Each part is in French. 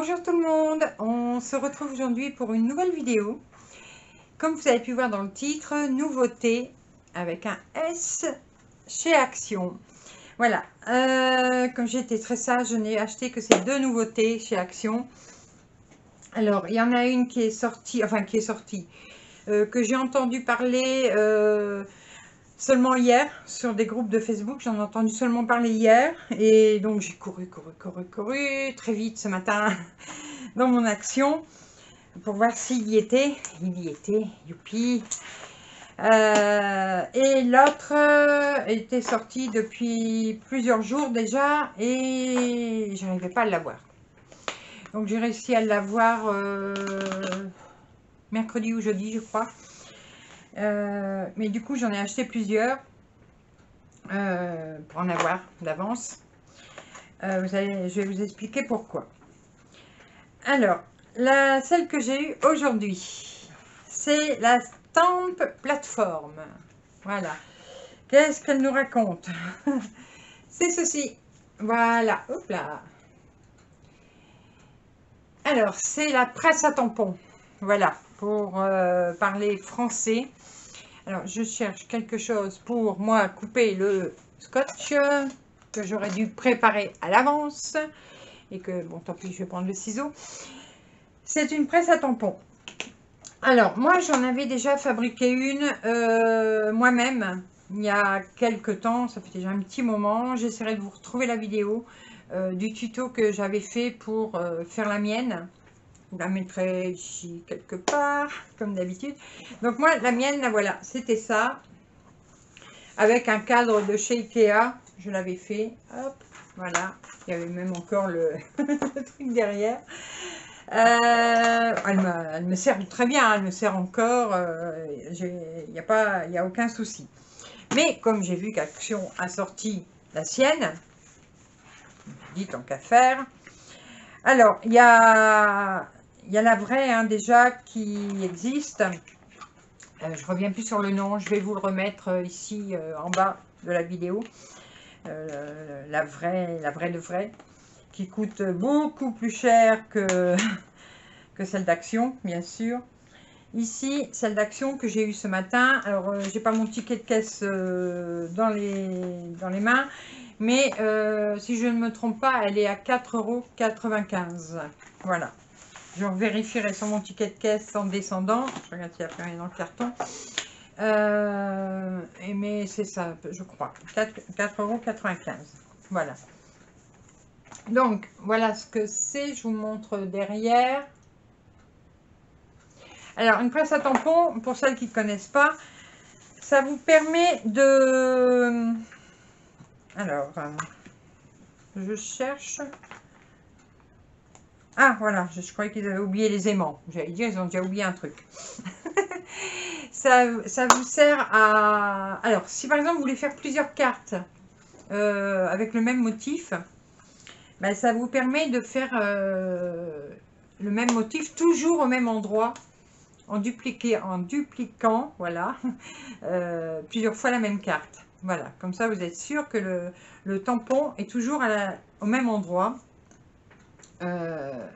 Bonjour tout le monde, on se retrouve aujourd'hui pour une nouvelle vidéo. Comme vous avez pu voir dans le titre, nouveauté avec un S chez Action. Voilà, euh, comme j'étais très sage, je n'ai acheté que ces deux nouveautés chez Action. Alors, il y en a une qui est sortie, enfin qui est sortie, euh, que j'ai entendu parler euh, seulement hier sur des groupes de Facebook. J'en ai entendu seulement parler hier. Et donc j'ai couru, couru, couru, couru très vite ce matin dans mon action pour voir s'il y était. Il y était, youpi. Euh, et l'autre euh, était sorti depuis plusieurs jours déjà et je n'arrivais pas à l'avoir. Donc j'ai réussi à l'avoir euh, mercredi ou jeudi je crois. Euh, mais du coup, j'en ai acheté plusieurs euh, pour en avoir d'avance. Euh, je vais vous expliquer pourquoi. Alors, la, celle que j'ai eue aujourd'hui, c'est la Stamp Plateforme. Voilà. Qu'est-ce qu'elle nous raconte? C'est ceci. Voilà. Hop là. Alors, c'est la presse à tampons. Voilà, pour parler français. Alors, je cherche quelque chose pour moi couper le scotch que j'aurais dû préparer à l'avance. Et que, bon, tant pis, je vais prendre le ciseau. C'est une presse à tampons. Alors, moi, j'en avais déjà fabriqué une euh, moi-même il y a quelques temps. Ça fait déjà un petit moment. J'essaierai de vous retrouver la vidéo euh, du tuto que j'avais fait pour euh, faire la mienne. La mettrez ici quelque part, comme d'habitude. Donc moi, la mienne, la voilà, c'était ça. Avec un cadre de chez Ikea. Je l'avais fait. Hop, voilà. Il y avait même encore le, truc derrière. Euh, elle, me, sert très bien, elle me sert encore. Euh, il n'y a, pas, a aucun souci. Mais comme j'ai vu qu'Action a sorti la sienne, dit tant qu'à faire. Alors, il y a il y a la vraie hein, déjà qui existe. Je euh, je reviens plus sur le nom, je vais vous le remettre euh, ici euh, en bas de la vidéo. la vraie, la vraie de vraie, qui coûte beaucoup plus cher que, celle d'action, bien sûr. Ici, celle d'action que j'ai eue ce matin. Alors, j'ai pas mon ticket de caisse dans, les, dans les mains, mais si je ne me trompe pas, elle est à 4,95 euros. Voilà. Je vérifierai sur mon ticket de caisse en descendant. Je regarde s'il n'y a plus rien dans le carton. Euh, mais c'est ça, je crois. 4,95 euros. Voilà. Donc, voilà ce que c'est. Je vous montre derrière. Alors, une presse à tampon, pour celles qui ne connaissent pas, ça vous permet de... Alors, euh, je cherche... Ah, voilà, je, croyais qu'ils avaient oublié les aimants. J'allais dire, ils ont déjà oublié un truc. ça, vous sert à... Alors, si par exemple, vous voulez faire plusieurs cartes euh, avec le même motif, ben, ça vous permet de faire euh, le même motif toujours au même endroit en, dupliquer, en dupliquant voilà, euh, plusieurs fois la même carte. Voilà, comme ça vous êtes sûr que le, tampon est toujours au même endroit euh,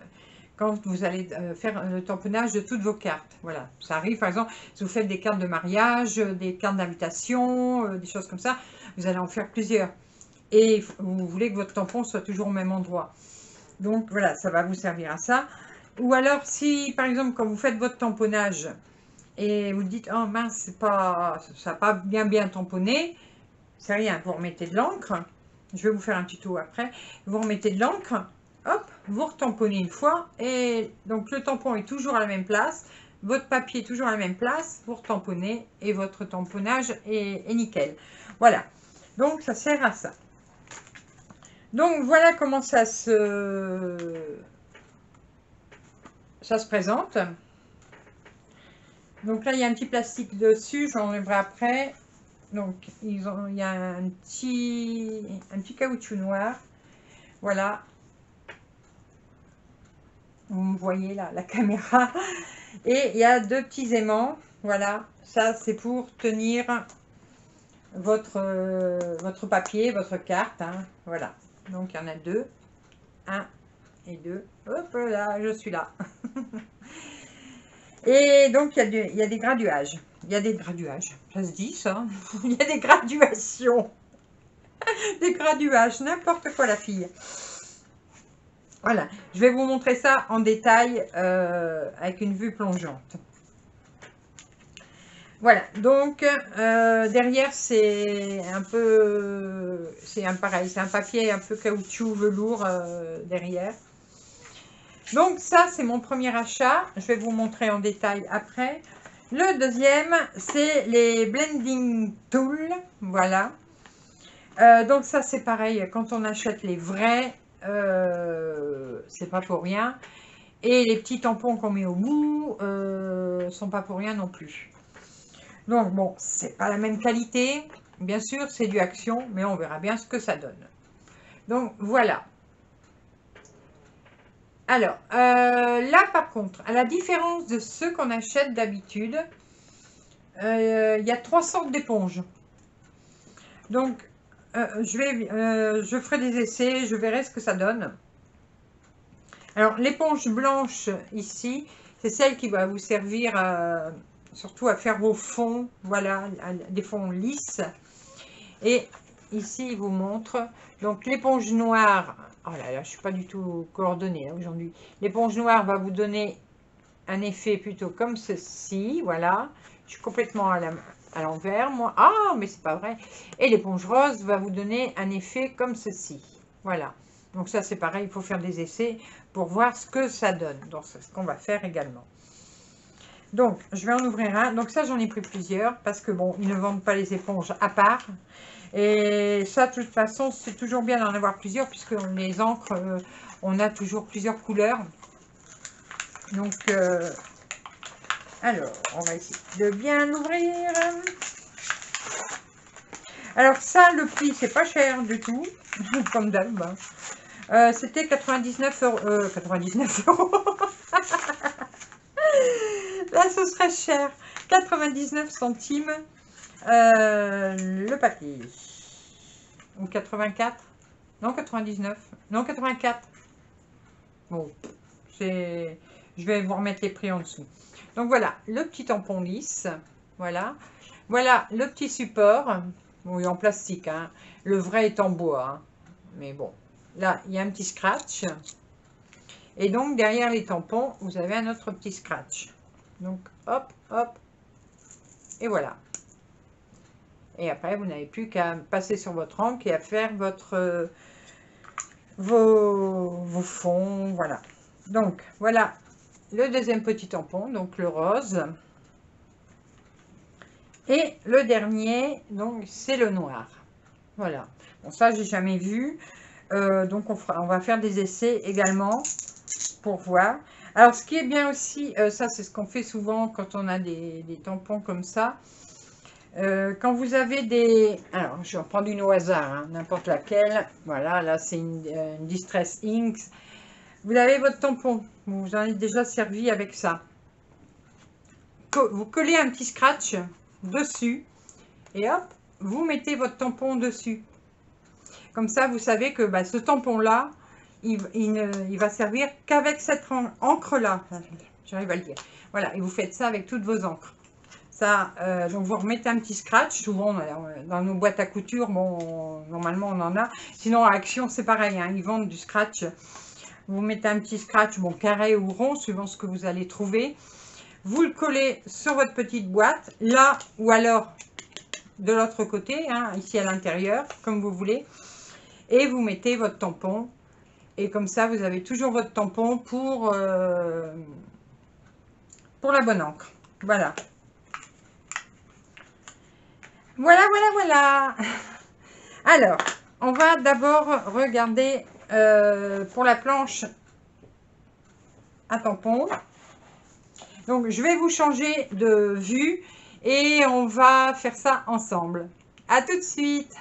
quand vous allez euh, faire le tamponnage de toutes vos cartes. Voilà, ça arrive par exemple, si vous faites des cartes de mariage, des cartes d'invitation, euh, des choses comme ça, vous allez en faire plusieurs. Et vous voulez que votre tampon soit toujours au même endroit. Donc voilà, ça va vous servir à ça. Ou alors si par exemple quand vous faites votre tamponnage et vous dites oh mince pas ça n'a pas bien bien tamponné, c'est rien, vous remettez de l'encre. Je vais vous faire un tuto après. Vous remettez de l'encre hop, vous retamponnez une fois, et donc le tampon est toujours à la même place, votre papier est toujours à la même place, vous retamponnez, et votre tamponnage est, nickel. Voilà, donc ça sert à ça. Donc voilà comment ça se, présente. Donc là, il y a un petit plastique dessus, j'enlèverai après. Donc, il y a un petit caoutchouc noir. Voilà, vous me voyez là, la caméra. Et il y a deux petits aimants. Voilà, ça c'est pour tenir votre, votre papier, votre carte. Hein. Voilà, donc il y en a deux. Un et deux. Hop là, je suis là. et donc, il y, y a des graduages. Il y a des graduages. Ça se dit, ça Il y a des graduations. des graduages, n'importe quoi, la fille. Voilà, je vais vous montrer ça en détail euh, avec une vue plongeante. Voilà, donc euh, derrière c'est un peu, c'est un pareil, c'est un papier un peu caoutchouc velours euh, derrière. Donc ça c'est mon premier achat, je vais vous montrer en détail après. Le deuxième c'est les blending tools, voilà. Donc ça c'est pareil, quand on achète les vrais, c'est pas pour rien. Et les petits tampons qu'on met au bout sont pas pour rien non plus. Donc bon, c'est pas la même qualité. Bien sûr, c'est du action, mais on verra bien ce que ça donne. Donc voilà. Alors, euh, là par contre, à la différence de ceux qu'on achète d'habitude, euh, il y a trois sortes d'éponges. Donc, euh, je, vais, je ferai des essais, je verrai ce que ça donne. Alors, l'éponge blanche ici, c'est celle qui va vous servir à surtout à faire vos fonds, voilà, des fonds lisses. Et ici, il vous montre, donc l'éponge noire, oh là là, je suis pas du tout coordonnée hein, aujourd'hui. L'éponge noire va vous donner un effet plutôt comme ceci, voilà. Je suis complètement à l'envers, moi. Ah, mais c'est pas vrai. Et l'éponge rose va vous donner un effet comme ceci, voilà. Donc ça, c'est pareil, il faut faire des essais pour voir ce que ça donne. Donc, c'est ce qu'on va faire également. Donc, je vais en ouvrir un. Donc ça, j'en ai pris plusieurs parce que, bon, ils ne vendent pas les éponges à part. Et ça, de toute façon, c'est toujours bien d'en avoir plusieurs puisque les encres, euh, on a toujours plusieurs couleurs. Donc, euh, alors, on va essayer de bien l'ouvrir. Alors ça, le prix, c'est pas cher du tout, comme d'hab. Hein. Euh, c'était 99 euros. 99 euros. Là, ce serait cher. 99 centimes euh, le papier. Ou 84 Non, 99. Non, 84. Bon, c'est... Je vais vous remettre les prix en dessous. Donc voilà, le petit tampon lisse. Voilà. Voilà le petit support. Oui, en plastique. Hein. Le vrai est en bois. Hein. Mais bon. Là, il y a un petit scratch. Et donc, derrière les tampons, vous avez un autre petit scratch. Donc, hop, hop, et voilà. Et après, vous n'avez plus qu'à passer sur votre encre et à faire votre, euh, vos, vos fonds, voilà. Donc, voilà le deuxième petit tampon, donc le rose. Et le dernier, donc, c'est le noir. Voilà. Bon, ça, j'ai jamais vu. Euh, donc, on, va faire des essais également pour voir. Alors, ce qui est bien aussi, euh, ça c'est ce qu'on fait souvent quand on a des, tampons comme ça. Euh, quand vous avez des... Alors, je vais en prendre une au hasard, hein, n'importe laquelle. Voilà, là c'est une, Distress Inks. Vous avez votre tampon. Vous en avez déjà servi avec ça. Vous collez un petit scratch dessus. Et hop, vous mettez votre tampon dessus. Comme ça, vous savez que bah, ce tampon-là, il, ne, va servir qu'avec cette encre-là. J'arrive à le dire. Voilà, et vous faites ça avec toutes vos encres. Ça, euh, donc vous remettez un petit scratch. Souvent, dans nos boîtes à couture, bon, normalement on en a. Sinon, à Action, c'est pareil. Hein, ils vendent du scratch. Vous mettez un petit scratch, bon, carré ou rond, suivant ce que vous allez trouver. Vous le collez sur votre petite boîte, là ou alors de l'autre côté, hein, ici à l'intérieur, comme vous voulez. Et vous mettez votre tampon et comme ça, vous avez toujours votre tampon pour, euh, pour la bonne encre. Voilà. Voilà, voilà, voilà. Alors, on va d'abord regarder euh, pour la planche à tampon. Donc, je vais vous changer de vue et on va faire ça ensemble. À tout de suite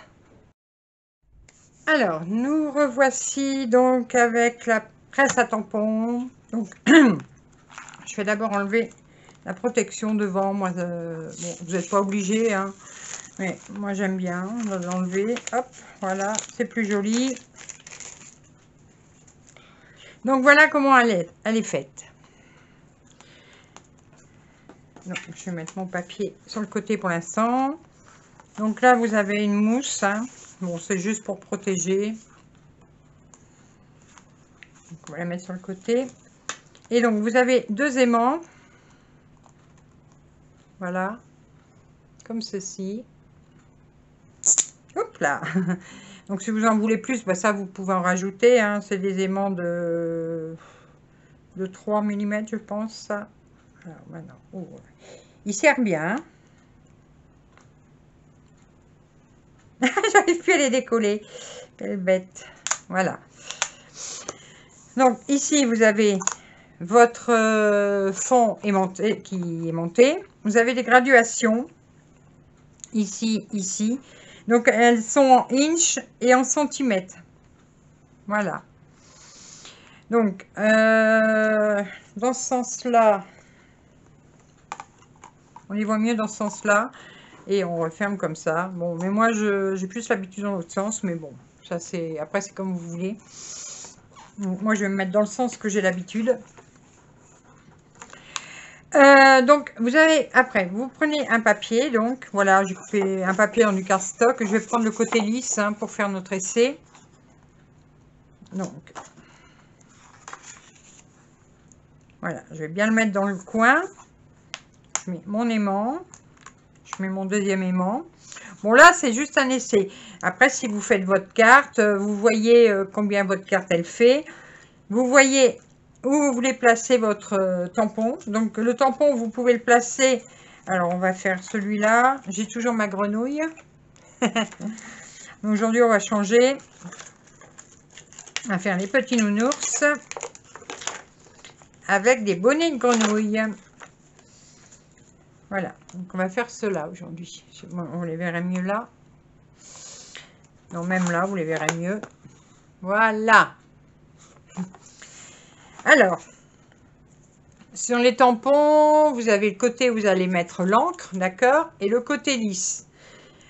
alors, nous revoici donc avec la presse à tampons. Donc, je vais d'abord enlever la protection devant. Moi, euh, vous n'êtes pas obligé, hein, mais moi j'aime bien. On va l'enlever. Hop, voilà, c'est plus joli. Donc voilà comment elle est, elle est faite. Donc, je vais mettre mon papier sur le côté pour l'instant. Donc là, vous avez une mousse. Hein. Bon, c'est juste pour protéger. on va la mettre sur le côté. Et donc, vous avez deux aimants. Voilà. Comme ceci. Hop là Donc, si vous en voulez plus, bah, ça, vous pouvez en rajouter. Hein. C'est des aimants de, de 3 mm, je pense. Alors, maintenant, oh, il sert bien. J'arrive plus à les décoller. Quelle bête. Voilà. Donc, ici, vous avez votre euh, fond aimanté, qui est monté. Vous avez des graduations. Ici, ici. Donc, elles sont en inch et en centimètres. Voilà. Donc, euh, dans ce sens-là, on y voit mieux dans ce sens-là. Et on referme comme ça. Bon, mais moi, j'ai plus l'habitude dans l'autre sens. Mais bon, ça c'est... Après, c'est comme vous voulez. moi, je vais me mettre dans le sens que j'ai l'habitude. Euh, donc, vous avez, après, vous prenez un papier, donc, voilà, j'ai coupé un papier en du cardstock. Je vais prendre le côté lisse hein, pour faire notre essai. Donc, voilà, je vais bien le mettre dans le coin. Je mets mon aimant. Je mets mon deuxième aimant. Bon, là, c'est juste un essai. Après, si vous faites votre carte, euh, vous voyez euh, combien votre carte, elle fait. Vous voyez où vous voulez placer votre euh, tampon. Donc, le tampon, vous pouvez le placer. Alors, on va faire celui-là. J'ai toujours ma grenouille. Aujourd'hui, on va changer. On va faire les petits nounours avec des bonnets de grenouille. Voilà, donc on va faire cela aujourd'hui. On les verrait mieux là. Non, même là, vous les verrez mieux. Voilà. Alors, sur les tampons, vous avez le côté où vous allez mettre l'encre, d'accord Et le côté lisse.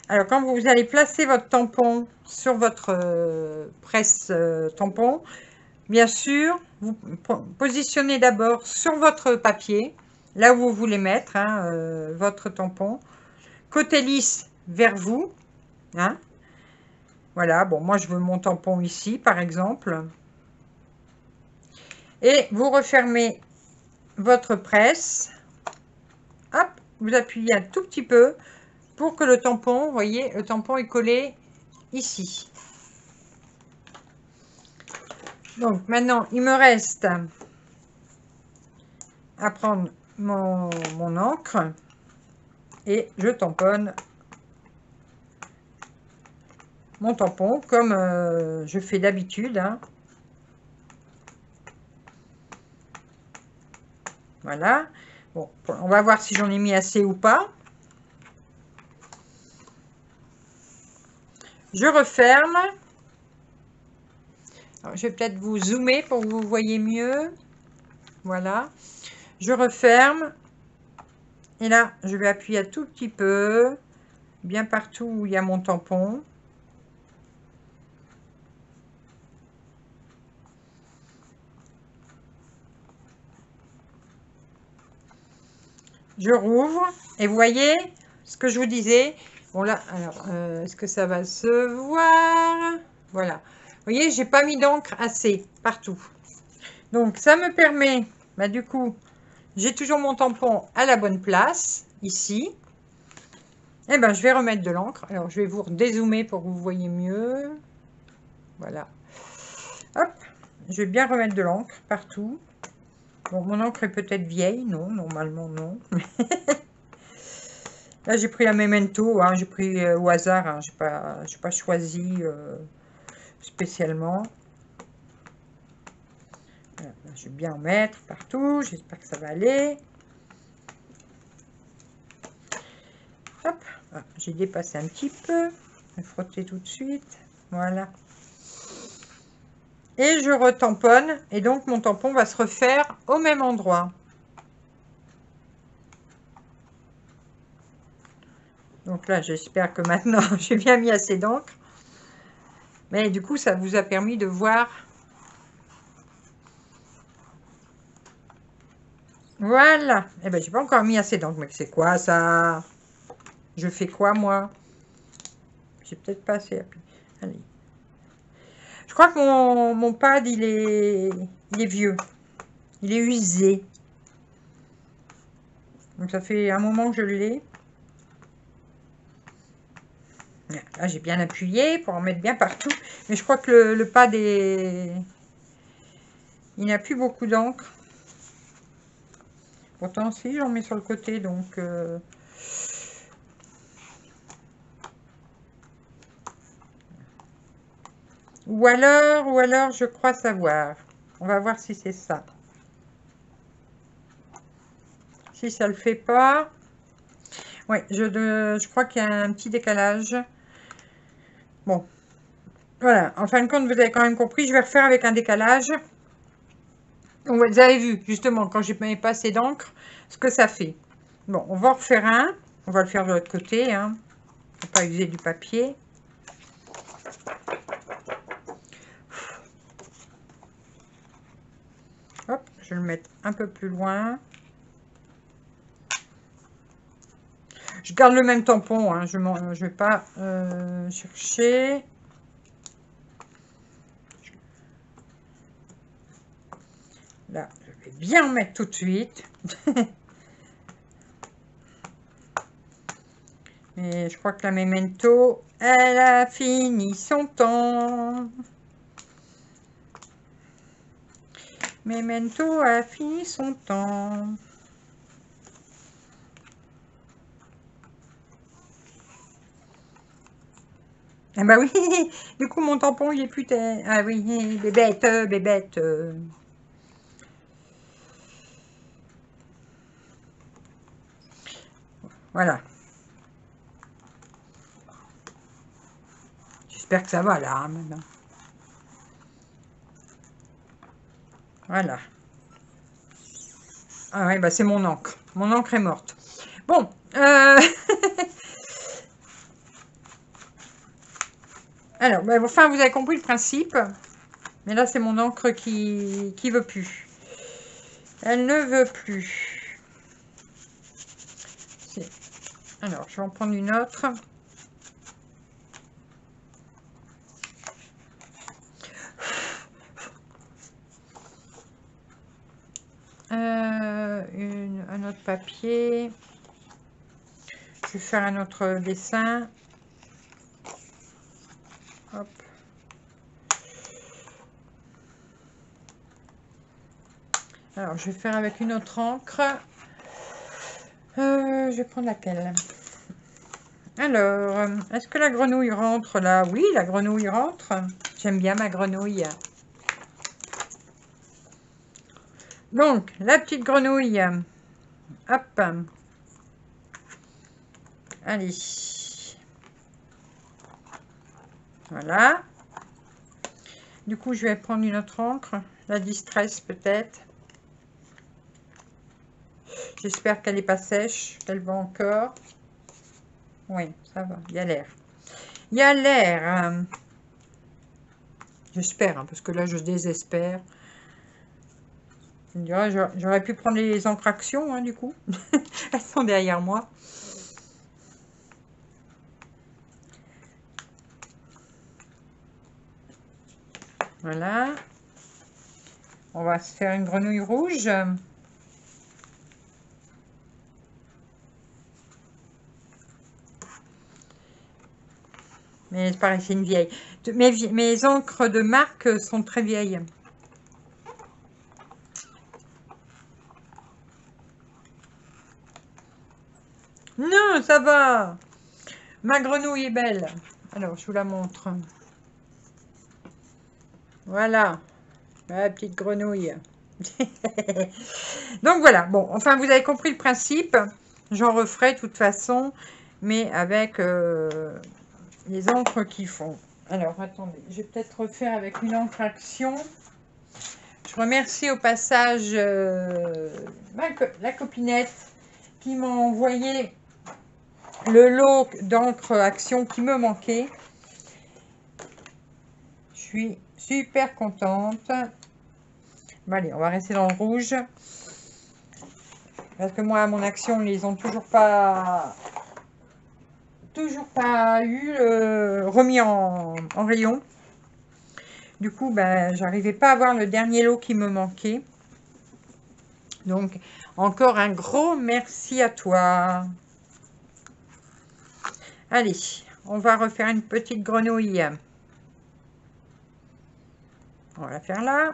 Alors, quand vous allez placer votre tampon sur votre euh, presse euh, tampon, bien sûr, vous positionnez d'abord sur votre papier là où vous voulez mettre hein, euh, votre tampon. Côté lisse vers vous. Hein. Voilà, bon, moi je veux mon tampon ici, par exemple. Et vous refermez votre presse. Hop, vous appuyez un tout petit peu pour que le tampon, voyez, le tampon est collé ici. Donc maintenant, il me reste à prendre mon, encre et je tamponne mon tampon comme euh, je fais d'habitude. Hein. Voilà. Bon, on va voir si j'en ai mis assez ou pas. Je referme. je vais peut-être vous zoomer pour que vous voyez mieux. Voilà. Je referme. Et là, je vais appuyer un tout petit peu, bien partout où il y a mon tampon. Je rouvre et voyez ce que je vous disais. Bon là, alors, euh, est-ce que ça va se voir? Voilà. Vous voyez, j'ai pas mis d'encre assez partout. Donc, ça me permet, bah, du coup, j'ai toujours mon tampon à la bonne place, ici. Et eh ben, je vais remettre de l'encre. Alors, je vais vous dézoomer pour que vous voyez mieux. Voilà. Hop, je vais bien remettre de l'encre partout. Mon encre est peut-être vieille. Non, normalement, non. Là, j'ai pris la Memento. Hein, j'ai pris euh, au hasard. Hein, je n'ai pas, pas, choisi euh, spécialement je vais bien en mettre partout. J'espère que ça va aller. Ah, j'ai dépassé un petit peu. Je vais frotter tout de suite. Voilà. Et je retamponne. Et donc, mon tampon va se refaire au même endroit. Donc là, j'espère que maintenant, j'ai bien mis assez d'encre. Mais du coup, ça vous a permis de voir Voilà. Eh ben, j'ai pas encore mis assez d'encre. Mais c'est quoi ça? Je fais quoi, moi? J'ai peut-être pas assez Allez. Je crois que mon, pad, il est, il est vieux. Il est usé. Donc, ça fait un moment que je l'ai. Là, j'ai bien appuyé pour en mettre bien partout. Mais je crois que le, pad est... Il n'y a plus beaucoup d'encre. Pourtant, si, j'en mets sur le côté, donc... Euh, ou alors, ou alors, je crois savoir. On va voir si c'est ça. Si ça le fait pas... Oui, je, je crois qu'il y a un petit décalage. Bon. Voilà. En fin de compte, vous avez quand même compris. Je vais refaire avec un décalage. vous avez vu, justement, quand j'ai pas assez d'encre, ce que ça fait. Bon, on va en refaire un. On va le faire de l'autre côté. Hein. ne pas user du papier. Hop, je le mettre un peu plus loin. Je garde le même tampon, hein. je vais pas euh, chercher. Là, je vais bien en mettre tout de suite. Et je crois que la Memento, elle a fini son temps. Memento a fini son temps. Ah bah oui, du coup mon tampon il est plus... Ah oui, bébête, euh, bébête. Euh. Voilà. J'espère que ça va là hein, maintenant. Voilà. Ah oui, bah c'est mon encre. Mon encre est morte. Bon, euh... Alors, ben, enfin, vous avez compris le principe. Mais là, c'est mon encre qui ne veut plus. Elle ne veut plus. Alors, je vais en prendre une autre. Euh, un autre papier. Je vais faire un autre dessin. Alors, je vais faire avec une autre encre. Euh, je vais prendre laquelle? Alors, est-ce que la grenouille rentre là? Oui, la grenouille rentre. J'aime bien ma grenouille. Donc, la petite grenouille. Hop. Allez. Voilà. Du coup, je vais prendre une autre encre. La distress peut-être. J'espère qu'elle n'est pas sèche, qu'elle va encore. Oui, ça va, il y a l'air. Il y a l'air. J'espère, hein, parce que là, je désespère. J'aurais pu prendre les encractions, hein, du coup. Elles sont derrière moi. Voilà. On va se faire une grenouille rouge. Mais pareil, c'est une vieille. Mes, mes encres de marque sont très vieilles. Non, ça va. Ma grenouille est belle. Alors, je vous la montre. Voilà. Ma petite grenouille. Donc voilà. Bon, enfin, vous avez compris le principe. J'en referai de toute façon. Mais avec... Euh, les encres qui font. Alors, attendez, je vais peut-être refaire avec une encre action. Je remercie au passage euh, la copinette qui m'a envoyé le lot d'encre action qui me manquait. Je suis super contente. allez, on va rester dans le rouge. Parce que moi, mon action, ils ont toujours pas toujours pas eu euh, remis en, rayon. Du coup, ben, j'arrivais pas à voir le dernier lot qui me manquait. Donc, encore un gros merci à toi. Allez, on va refaire une petite grenouille. On va la faire là.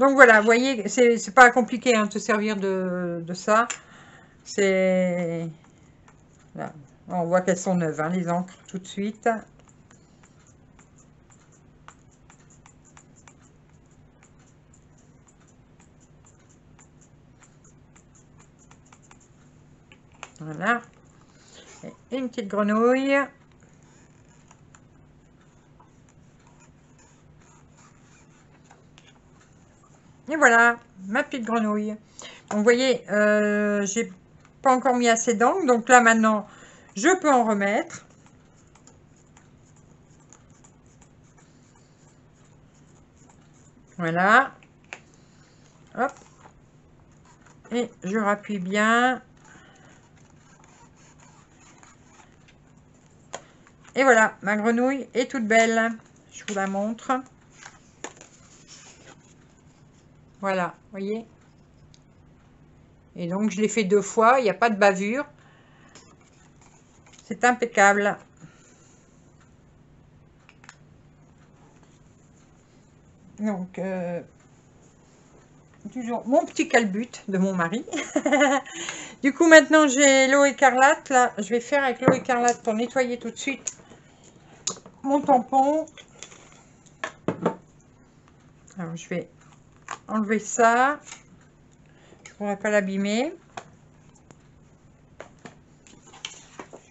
Donc voilà, vous voyez, c'est pas compliqué hein, de se servir de, ça. C'est... On voit qu'elles sont neuves, hein, les encres, tout de suite. Voilà. Et une petite grenouille. Et voilà, ma petite grenouille. Donc, vous voyez, euh, j'ai pas encore mis assez d'angles. Donc là, maintenant, je peux en remettre. Voilà. Hop. Et je rappuie bien. Et voilà, ma grenouille est toute belle. Je vous la montre. Voilà, voyez Et donc, je l'ai fait deux fois, il n'y a pas de bavure. C'est impeccable. Donc, euh, toujours mon petit calbut de mon mari. du coup, maintenant, j'ai l'eau écarlate. Là, je vais faire avec l'eau écarlate pour nettoyer tout de suite mon tampon. Alors, je vais enlever ça. Je ne pourrais pas l'abîmer.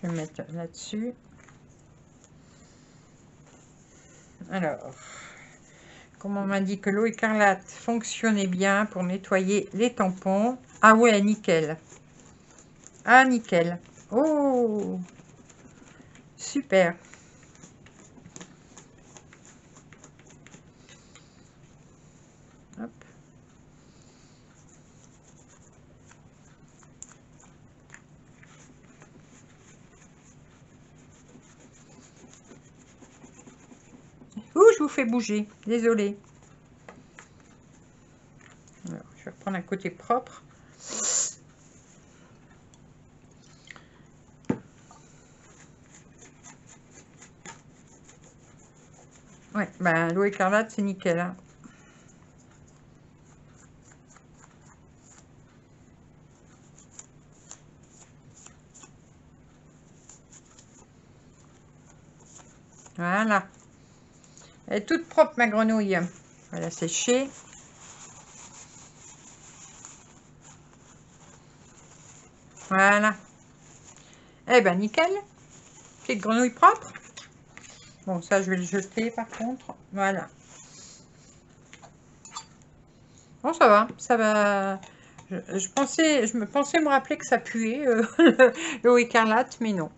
Je vais mettre là-dessus. Alors, comme on m'a dit que l'eau écarlate fonctionnait bien pour nettoyer les tampons. Ah ouais, nickel. Ah, nickel. Oh, super. Je vous fais bouger. Désolée. je vais prendre un côté propre. Ouais, ben, l'eau écarlate, c'est nickel. Hein. Voilà. Elle toute propre, ma grenouille. On va la sécher. Voilà. Eh ben, nickel. Petite grenouille propre. Bon, ça, je vais le jeter, par contre. Voilà. Bon, ça va. Ça va. Je, pensais, je me pensais me rappeler que ça puait, euh, l'eau écarlate, mais non.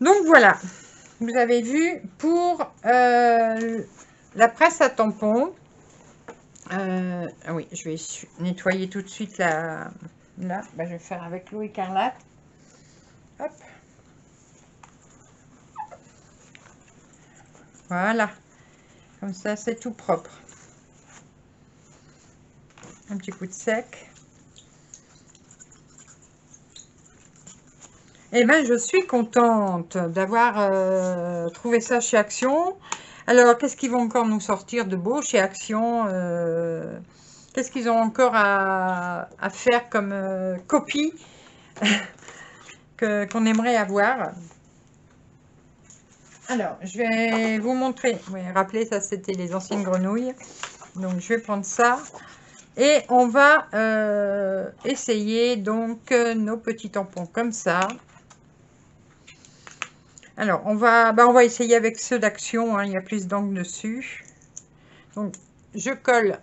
Donc, voilà vous avez vu, pour euh, la presse à tampon, euh, ah oui, je vais nettoyer tout de suite la, là, bah, je vais faire avec l'eau écarlate. Hop. Voilà. Comme ça, c'est tout propre. Un petit coup de sec. Eh bien, je suis contente d'avoir euh, trouvé ça chez Action. Alors, qu'est-ce qu'ils vont encore nous sortir de beau chez Action euh, Qu'est-ce qu'ils ont encore à, faire comme euh, copie qu'on aimerait avoir? Alors, je vais vous montrer. Oui, rappelez, ça, c'était les anciennes grenouilles. Donc, je vais prendre ça. Et on va essayer donc nos petits tampons comme ça. Alors, on va, bah, on va essayer avec ceux d'action. Hein, il y a plus d'angles dessus. Donc, je colle.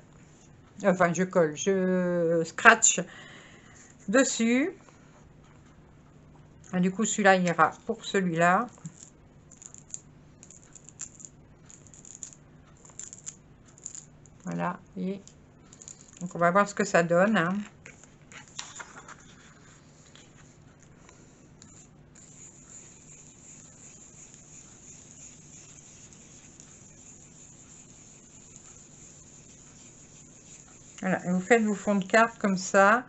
Enfin, je colle. Je scratch dessus. du coup, celui-là ira pour celui-là. Voilà, et donc on va voir ce que ça donne. Hein. Faites vos fonds de carte comme ça.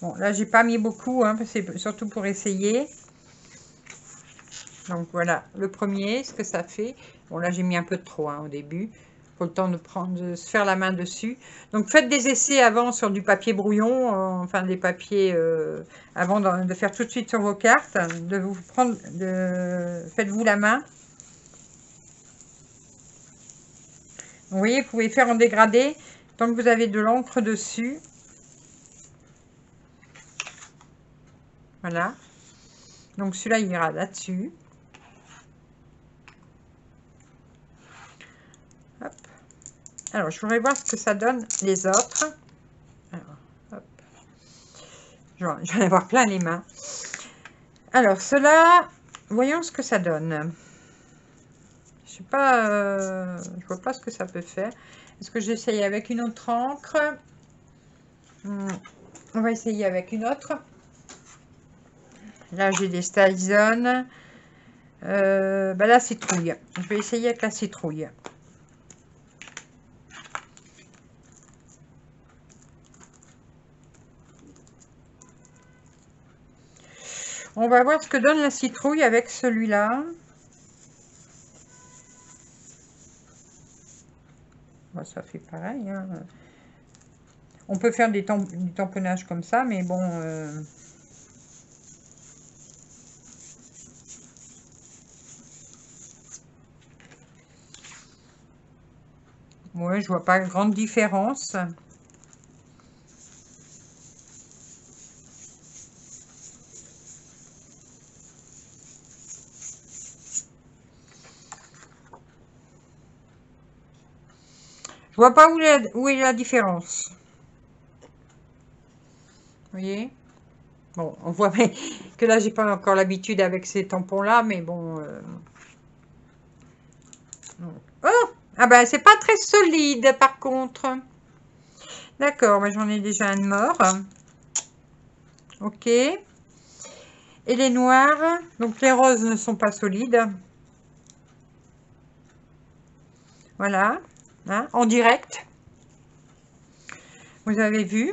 Bon, là, j'ai pas mis beaucoup, hein, c'est surtout pour essayer. Donc voilà, le premier, ce que ça fait. Bon, là, j'ai mis un peu de trop hein, au début. Faut le temps de prendre, de se faire la main dessus. Donc faites des essais avant sur du papier brouillon, euh, enfin des papiers euh, avant de, faire tout de suite sur vos cartes, de vous prendre, de faites-vous la main. Vous voyez, vous pouvez faire en dégradé tant que vous avez de l'encre dessus. Voilà. Donc celui-là, il ira là-dessus. Alors, je voudrais voir ce que ça donne les autres. Je vais en avoir plein les mains. Alors, cela, voyons ce que ça donne. Pas, euh, je vois pas ce que ça peut faire. Est-ce que j'essaye avec une autre encre? Hmm, On va essayer avec une autre. Là, j'ai des Stalzone. Euh, bah, la citrouille. Je vais essayer avec la citrouille. On va voir ce que donne la citrouille avec celui-là. Ça fait pareil. Hein. On peut faire des du tamponnage comme ça, mais bon... Euh, Ouais, je vois pas grande différence. Je vois pas où, est, la différence. Voyez? Bon, on voit que là, j'ai pas encore l'habitude avec ces tampons-là, mais bon... Euh, oh ah ben, c'est pas très solide, par contre. D'accord, mais j'en ai déjà un mort. Ok. Et les noirs, donc les roses ne sont pas solides. Voilà, hein, en direct. Vous avez vu.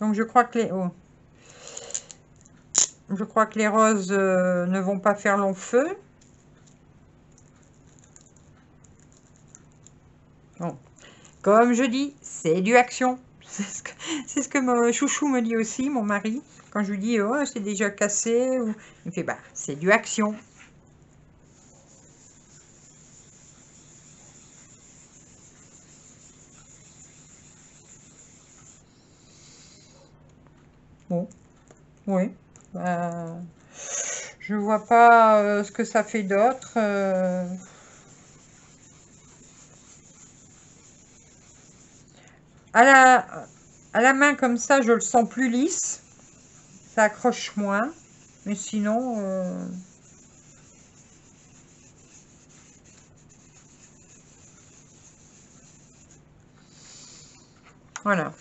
Donc je crois que les... Oh. Je crois que les roses euh, ne vont pas faire long feu. Comme je dis, c'est du action. C'est ce, que, mon chouchou me dit aussi, mon mari. Quand je lui dis, oh, c'est déjà cassé. Ou... Il fait, bah, c'est du action. Bon, oui. Bah, je vois pas euh, ce que ça fait d'autre. Euh, À la, à la main comme ça, je le sens plus lisse. Ça accroche moins. Mais sinon... Euh, voilà.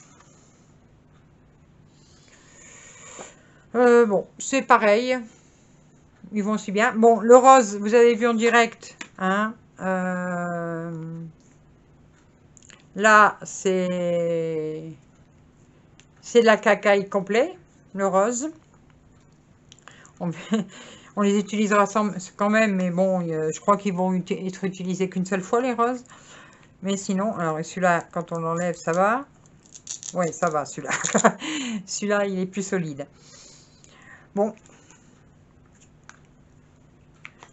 Euh, bon, c'est pareil. Ils vont aussi bien. Bon, le rose, vous avez vu en direct. Hein, euh, Là, c'est c'est de la cacaille complet, le rose. On, les utilisera quand même, mais bon, je crois qu'ils vont être utilisés qu'une seule fois, les roses. Mais sinon, alors celui-là, quand on l'enlève, ça va? Oui, ça va, celui-là. celui-là, il est plus solide. Bon.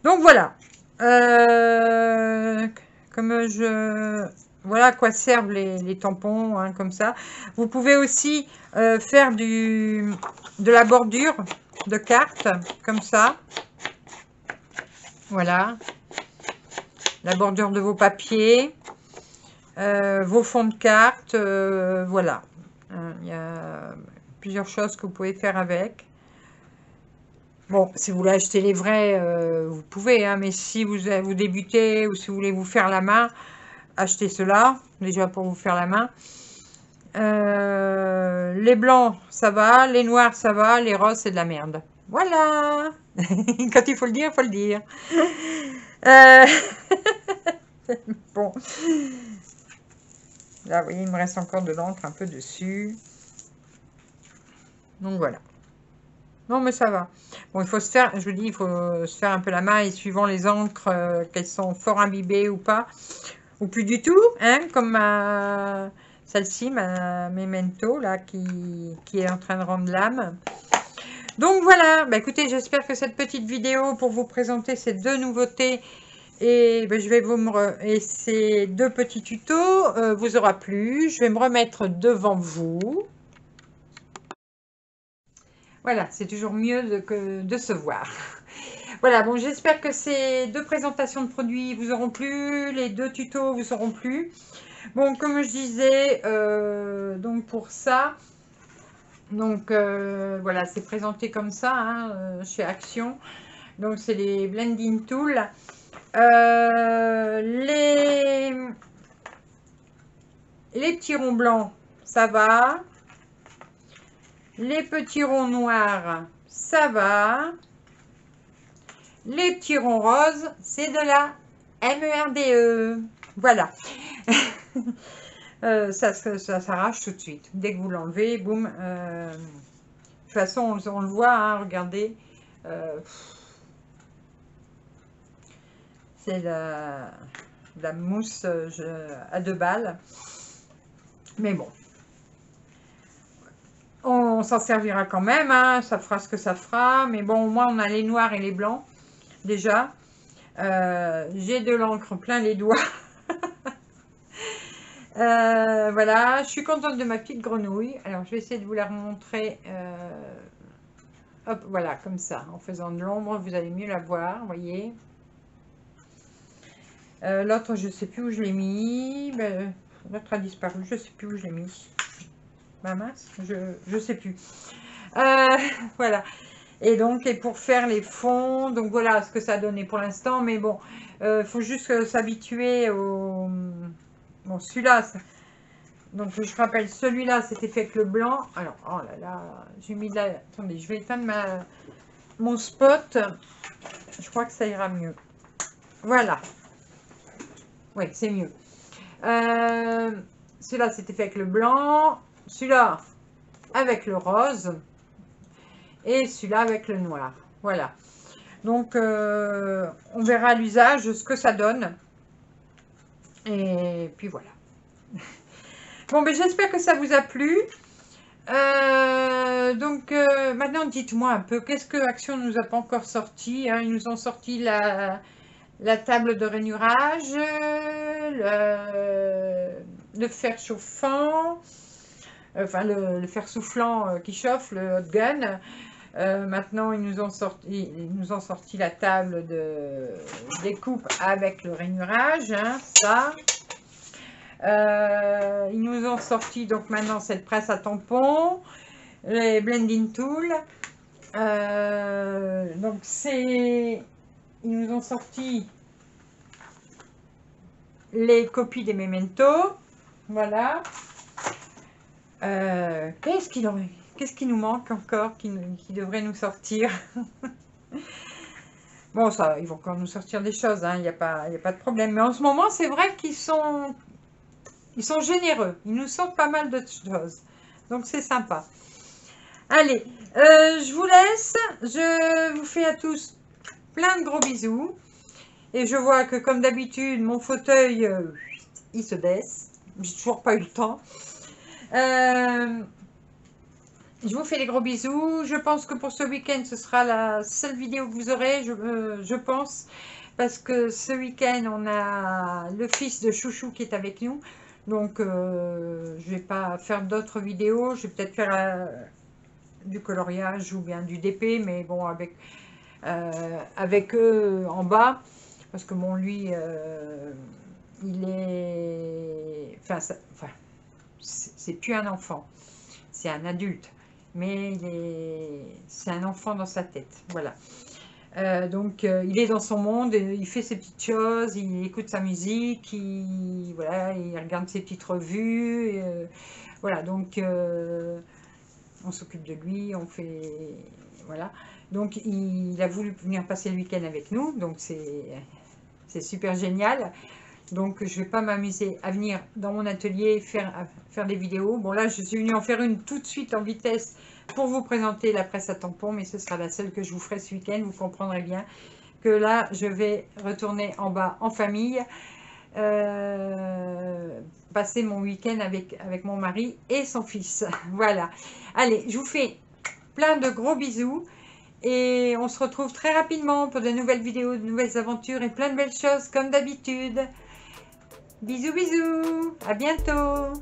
Donc, voilà. Euh, comme je voilà à quoi servent les, tampons, hein, comme ça. Vous pouvez aussi euh, faire du, de la bordure de cartes, comme ça. Voilà. La bordure de vos papiers, euh, vos fonds de cartes, voilà. Il y a plusieurs choses que vous pouvez faire avec. Bon, si vous voulez acheter les vrais, euh, vous pouvez, hein, mais si vous, vous débutez ou si vous voulez vous faire la main, achetez cela, déjà pour vous faire la main. Euh, les blancs, ça va, les noirs, ça va, les roses, c'est de la merde. Voilà Quand il faut le dire, il faut le dire. Euh, bon. Là, voyez, il me reste encore de l'encre un peu dessus. Donc voilà. Non, mais ça va. Bon, il faut se faire, je vous dis, il faut se faire un peu la main et suivant les encres, euh, qu'elles sont fort imbibées ou pas, ou plus du tout, hein, comme celle-ci, ma Memento, là, qui, est en train de rendre l'âme. Donc voilà, bah, écoutez, j'espère que cette petite vidéo pour vous présenter ces deux nouveautés et bah, je vais vous et ces deux petits tutos euh, vous aura plu. Je vais me remettre devant vous. Voilà, c'est toujours mieux de, se voir. Voilà, bon, j'espère que ces deux présentations de produits vous auront plu, les deux tutos vous auront plu. Bon, comme je disais, euh, donc pour ça, donc euh, voilà, c'est présenté comme ça hein, euh, chez Action. Donc c'est les Blending Tools. les, les petits ronds blancs, ça va. Les petits ronds noirs, ça va. Les petits ronds roses, c'est de la MERDE. E. Voilà. Euh, ça, s'arrache tout de suite. Dès que vous l'enlevez, boum. Euh, de toute façon, on, le voit, hein, regardez. Euh, c'est la, la, mousse à deux balles. Mais bon, on s'en servira quand même, hein. ça fera ce que ça fera. Mais bon, au moins, on a les noirs et les blancs, déjà. Euh, j'ai de l'encre plein les doigts. Euh, voilà, je suis contente de ma petite grenouille. Alors, je vais essayer de vous la remontrer. Euh, hop, voilà, comme ça. En faisant de l'ombre, vous allez mieux la voir, voyez. L'autre, je ne sais plus où je l'ai mis. Ben, L'autre a disparu, je ne sais plus où je l'ai mis. Ma je ne sais plus. Euh, voilà. Et donc, et pour faire les fonds, donc voilà ce que ça a donné pour l'instant. Mais bon, il euh, faut juste s'habituer au... Bon, celui-là, donc je rappelle, celui-là, c'était fait avec le blanc. Alors, oh là là, j'ai mis de la... Attendez, je vais éteindre ma... mon spot. Je crois que ça ira mieux. Voilà. Oui, c'est mieux. Euh, celui-là, c'était fait avec le blanc celui-là avec le rose et celui-là avec le noir. Voilà. Donc, euh, on verra l'usage, ce que ça donne. Et puis voilà. bon, ben j'espère que ça vous a plu. Euh, donc, euh, maintenant, dites-moi un peu, qu'est-ce que Action nous a pas encore sorti hein? Ils nous ont sorti la, table de rainurage, le fer chauffant, enfin le, fer soufflant euh, qui chauffe, le hot gun. Euh, maintenant, ils nous, ont sorti, ils nous ont sorti la table de découpe avec le rainurage, hein, ça. Euh, ils nous ont sorti donc maintenant cette presse à tampons, les blending tools. donc c'est, ils nous ont sorti les copies des mementos, voilà. Euh, qu'est-ce qui qui nous manque encore, qui, devrait nous sortir Bon, ça, ils vont encore nous sortir des choses, hein, il n'y a, pas, de problème. Mais en ce moment, c'est vrai qu'ils sont, ils sont généreux. Ils nous sortent pas mal de choses. Donc, c'est sympa. Allez, euh, je vous laisse. Je vous fais à tous plein de gros bisous. Et je vois que, comme d'habitude, mon fauteuil, euh, il se baisse. J'ai toujours pas eu le temps. Euh, je vous fais des gros bisous. Je pense que pour ce week-end, ce sera la seule vidéo que vous aurez, je, euh, pense. Parce que ce week-end, on a le fils de Chouchou qui est avec nous. Donc, euh, je ne vais pas faire d'autres vidéos. Je vais peut-être faire du coloriage ou bien du DP. Mais bon, avec, avec eux en bas. Parce que bon, lui, il est... Enfin, ça, c'est plus un enfant, c'est un adulte. mais c'est un enfant dans sa tête. Voilà. Euh, donc, euh, il est dans son monde, il fait ses petites choses, il écoute sa musique, il, voilà, il regarde ses petites revues. Euh, voilà, donc, on s'occupe de lui, on fait... Voilà. Donc, il, a voulu venir passer le week-end avec nous, donc c'est super génial. Donc, je ne vais pas m'amuser à venir dans mon atelier faire, faire des vidéos. Bon, là, je suis venue en faire une tout de suite en vitesse pour vous présenter la presse à tampons, mais ce sera la seule que je vous ferai ce week-end. Vous comprendrez bien que là, je vais retourner en bas en famille, euh, passer mon week-end avec, avec mon mari et son fils. Voilà. Allez, je vous fais plein de gros bisous. Et on se retrouve très rapidement pour de nouvelles vidéos, de nouvelles aventures et plein de belles choses comme d'habitude. Bisous bisous, à bientôt